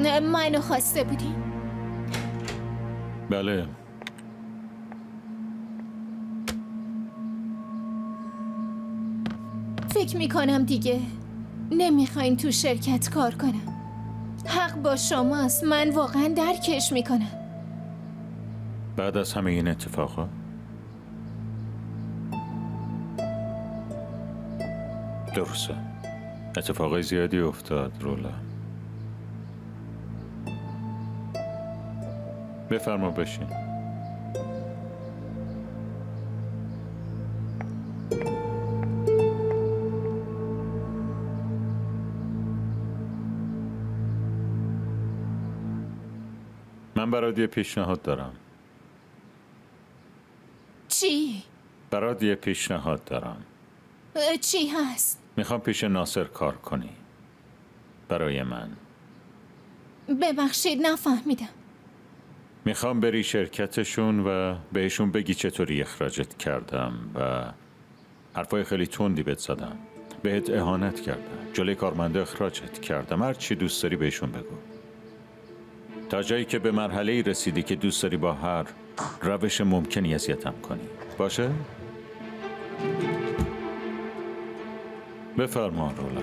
نه، منو خواسته بودی؟ بله. فکر می‌کنم دیگه نمی‌خواین تو شرکت کار کنم. حق با شماست من واقعا درکش می‌کنم. بعد از همه این اتفاقا درسته. اتفاقای زیادی افتاد رولا. بفرما بشین. من برات یه پیشنهاد دارم. چی؟ برات یه پیشنهاد دارم. چی هست؟ می‌خوام پیش ناصر کار کنی. برای من. ببخشید نفهمیدم. می‌خوام بری شرکتشون و بهشون بگی چطوری اخراجت کردم و حرفای خیلی تندی بهت زدم. بهت اهانت کردم. جلوی کارمنده اخراجت کردم. هر چی دوست داری بهشون بگو. تا جایی که به مرحله رسیدی که دوست داری با هر روش ممکنی اذیتم کنی. باشه؟ بفرما رولا.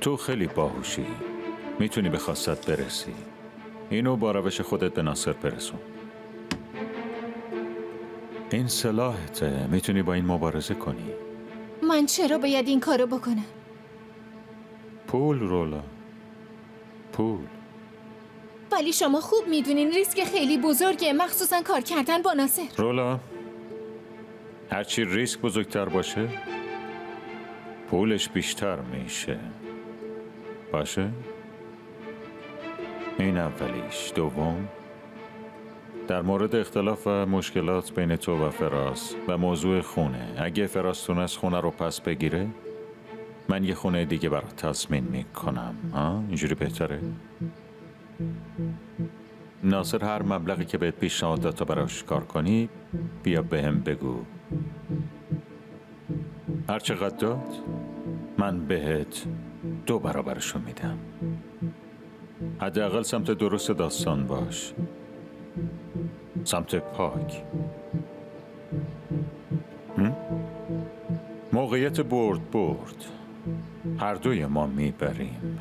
تو خیلی باهوشی. می‌تونی به خواستت برسی. اینو با روش خودت به ناصر برسون. این سلاحته می‌تونی با این مبارزه کنی. من چرا باید این کارو بکنم؟ پول رولا. پول. ولی شما خوب می‌دونین ریسک خیلی بزرگه مخصوصا کار کردن با ناصر. رولا هرچی ریسک بزرگتر باشه پولش بیشتر میشه. باشه؟ این اولیش دوم در مورد اختلاف و مشکلات بین تو و فراس و موضوع خونه اگه فراس تونست خونه رو پس بگیره من یه خونه دیگه برات تصمیم می‌کنم آه؟ اینجوری بهتره؟ ناصر هر مبلغی که بهت پیشنهاد داد تا براش کار کنی بیا بهم بگو هر چقدر داد من بهت دو برابرشو میدم حداقل سمت درست داستان باش. سمت پاک؟ موقعیت برد برد. هر دوی ما می‌بریم.